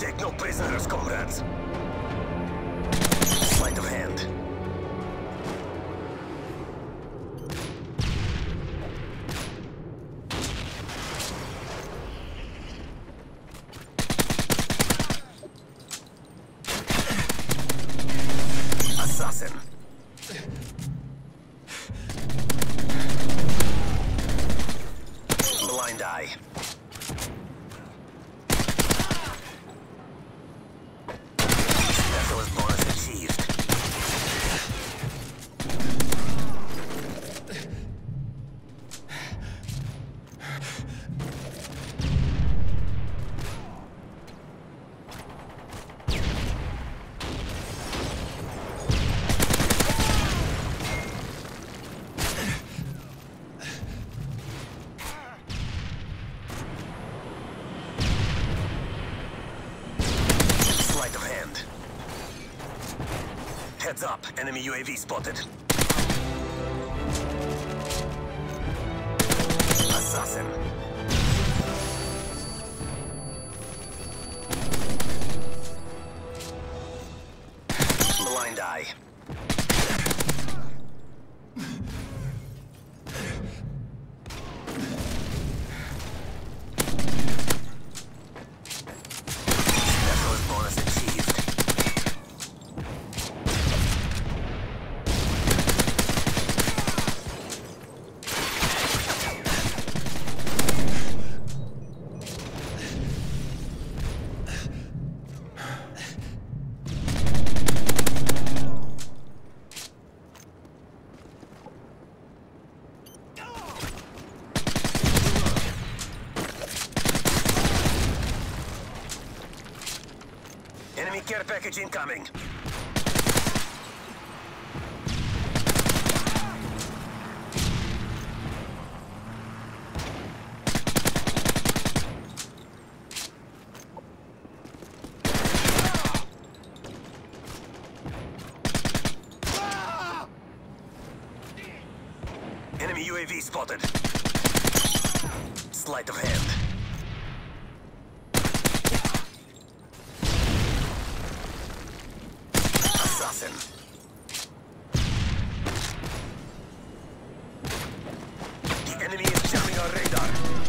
Take no prisoners, comrades. Sleight of hand. Assassin. Heads up, enemy UAV spotted. Assassin. Blind eye. Enemy care package incoming. Enemy UAV spotted. Sleight of hand. Assassin. The enemy is jamming our radar.